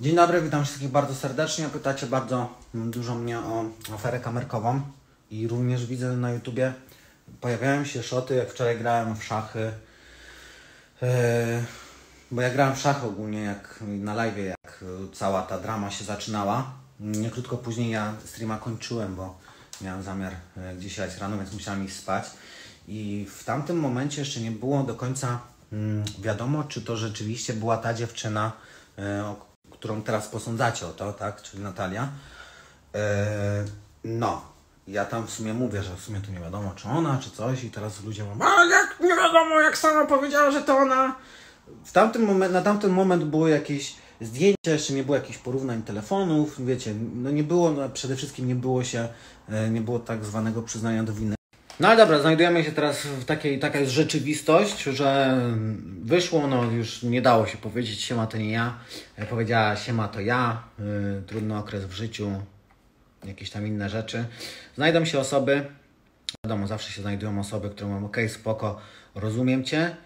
Dzień dobry, witam wszystkich bardzo serdecznie. Pytacie bardzo dużo mnie o aferę kamerkową i również widzę na YouTubie pojawiają się szoty, jak wczoraj grałem w szachy. Yy, bo ja grałem w szachy ogólnie jak na live, jak cała ta drama się zaczynała. Nie krótko później ja streama kończyłem, bo miałem zamiar e, gdzieś jechać rano, więc musiałem iść spać. I w tamtym momencie jeszcze nie było do końca mm, wiadomo, czy to rzeczywiście była ta dziewczyna, e, o którą teraz posądzacie o to, tak? Czyli Natalia. E, no, ja tam w sumie mówię, że w sumie to nie wiadomo, czy ona, czy coś, i teraz ludzie mówią, a jak nie wiadomo, jak sama powiedziała, że to ona. W tamtym moment, na tamten moment było jakieś zdjęcia, jeszcze nie było jakichś porównań telefonów, wiecie, no nie było, no przede wszystkim nie było się, e, nie było tak zwanego przyznania do winy. No ale dobra, znajdujemy się teraz w takiej, taka jest rzeczywistość, że wyszło, no już nie dało się powiedzieć siema to nie ja, E, powiedziała siema to ja, y, trudny okres w życiu, jakieś tam inne rzeczy. Znajdą się osoby, wiadomo, zawsze się znajdują osoby, które mówią, ok, spoko, rozumiem Cię,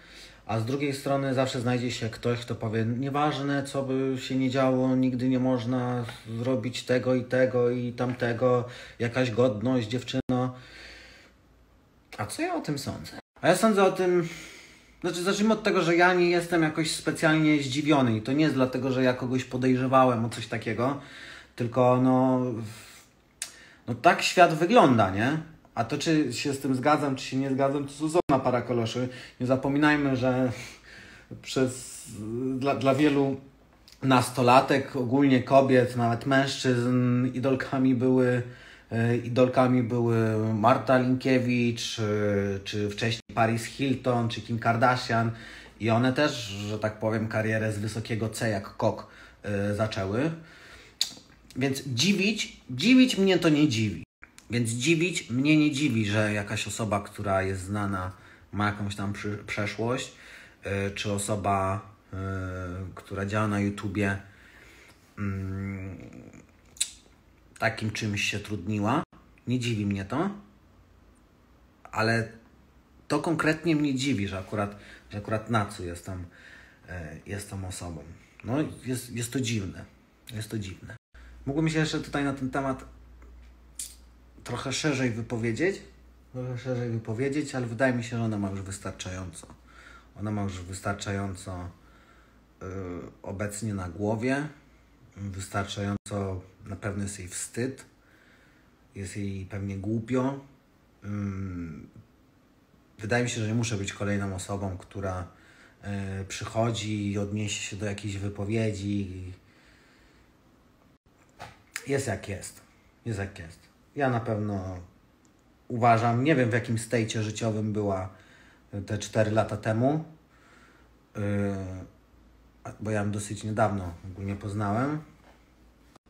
a z drugiej strony zawsze znajdzie się ktoś, kto powie, nieważne co by się nie działo, nigdy nie można zrobić tego i tego i tamtego, jakaś godność, dziewczyno. A co ja o tym sądzę? A ja sądzę o tym, znaczy zacznijmy od tego, że ja nie jestem jakoś specjalnie zdziwiony i to nie jest dlatego, że ja kogoś podejrzewałem o coś takiego, tylko no, no tak świat wygląda, nie? A to czy się z tym zgadzam, czy się nie zgadzam, to zona para koloszy. Nie zapominajmy, że przez, dla, dla wielu nastolatek, ogólnie kobiet, nawet mężczyzn, idolkami były idolkami były Marta Linkiewicz, e, czy wcześniej Paris Hilton, czy Kim Kardashian i one też, że tak powiem, karierę z wysokiego C jak kok e, zaczęły. Więc dziwić, dziwić mnie to nie dziwi. Więc dziwić mnie nie dziwi, że jakaś osoba, która jest znana, ma jakąś tam przy, przeszłość, czy osoba, która działa na YouTubie, yy, takim czymś się trudniła. Nie dziwi mnie to, ale to konkretnie mnie dziwi, że akurat, że akurat Nacu jest tam, yy, jest tą osobą. No, jest, jest to dziwne. Jest to dziwne. Mógłbym się jeszcze tutaj na ten temat trochę szerzej wypowiedzieć, trochę szerzej wypowiedzieć, ale wydaje mi się, że ona ma już wystarczająco. Ona ma już wystarczająco yy, obecnie na głowie, wystarczająco na pewno jest jej wstyd, jest jej pewnie głupio. Yy, wydaje mi się, że nie muszę być kolejną osobą, która yy, przychodzi i odniesie się do jakiejś wypowiedzi. Jest jak jest. Jest jak jest. Ja na pewno uważam, nie wiem w jakim stejcie życiowym była te 4 lata temu, yy, bo ja ją dosyć niedawno ogólnie poznałem.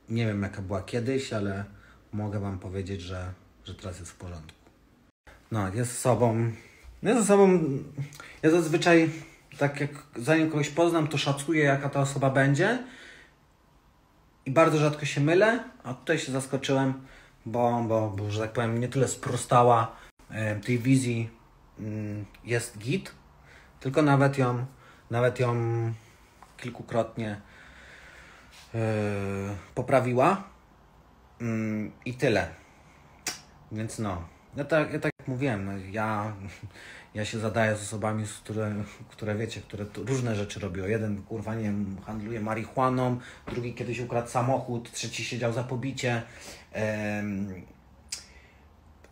Nie wiem jaka była kiedyś, ale mogę Wam powiedzieć, że, że teraz jest w porządku. No, jest sobą. Jest sobą. Ja zazwyczaj, tak jak zanim kogoś poznam, to szacuję, jaka ta osoba będzie. I bardzo rzadko się mylę, a tutaj się zaskoczyłem bo, bo, bo że tak powiem, nie tyle sprostała e, tej wizji mm, jest git, tylko nawet ją, nawet ją kilkukrotnie yy, poprawiła yy, i tyle. Więc no, ja tak, ja tak jak mówiłem, no, ja, ja się zadaję z osobami, które, które wiecie, które różne rzeczy robią. Jeden kurwa nie handluje marihuaną, drugi kiedyś ukradł samochód, trzeci siedział za pobicie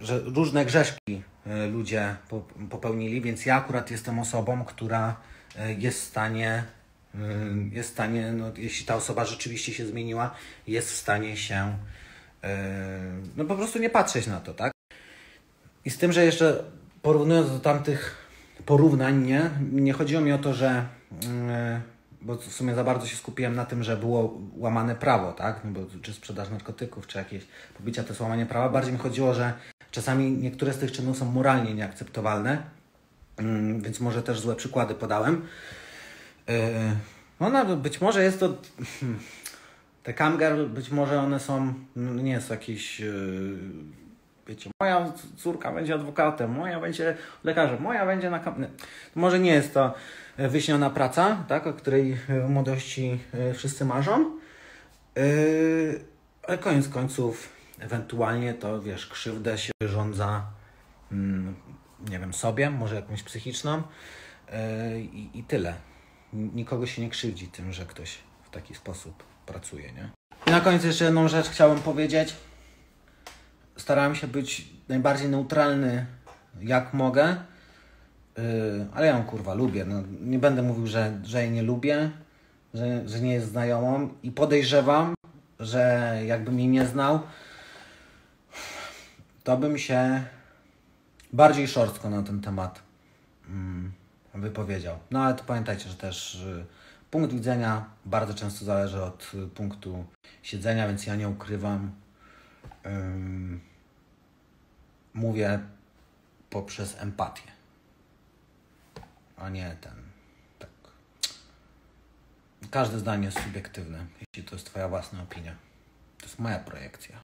że różne grzeszki e, ludzie popełnili, więc ja akurat jestem osobą, która e, jest w stanie, jest w stanie, no, jeśli ta osoba rzeczywiście się zmieniła, jest w stanie się no po prostu nie patrzeć na to, tak? I z tym, że jeszcze porównując do tamtych porównań, nie, nie chodziło mi o to, że bo w sumie za bardzo się skupiłem na tym, że było łamane prawo, tak? No bo czy sprzedaż narkotyków, czy jakieś pobicia to jest łamanie prawa. Bardziej mi chodziło, że czasami niektóre z tych czynów są moralnie nieakceptowalne, więc może też złe przykłady podałem. Yy, no, no być może jest to... Hmm, te camgirl, być może one są, no, nie jest jakieś... Yy, wiecie, moja córka będzie adwokatem, moja będzie lekarzem, moja będzie na... Może nie jest to wyśniona praca, tak, o której w młodości e, wszyscy marzą, ale koniec końców, ewentualnie to wiesz, krzywdę się wyrządza, mm, nie wiem, sobie, może jakąś psychiczną i, i tyle. Nikogo się nie krzywdzi tym, że ktoś w taki sposób pracuje, nie? I na koniec jeszcze jedną rzecz chciałem powiedzieć. Starałem się być najbardziej neutralny jak mogę, yy, ale ja ją kurwa lubię. No, nie będę mówił, że, że jej nie lubię, że, że nie jest znajomą i podejrzewam, że jakbym jej nie znał, to bym się bardziej szorstko na ten temat mm, wypowiedział. No ale to pamiętajcie, że też y, punkt widzenia bardzo często zależy od y, punktu siedzenia, więc ja nie ukrywam. Mówię poprzez empatię, a nie ten. Tak. Każde zdanie jest subiektywne, jeśli to jest Twoja własna opinia. To jest moja projekcja.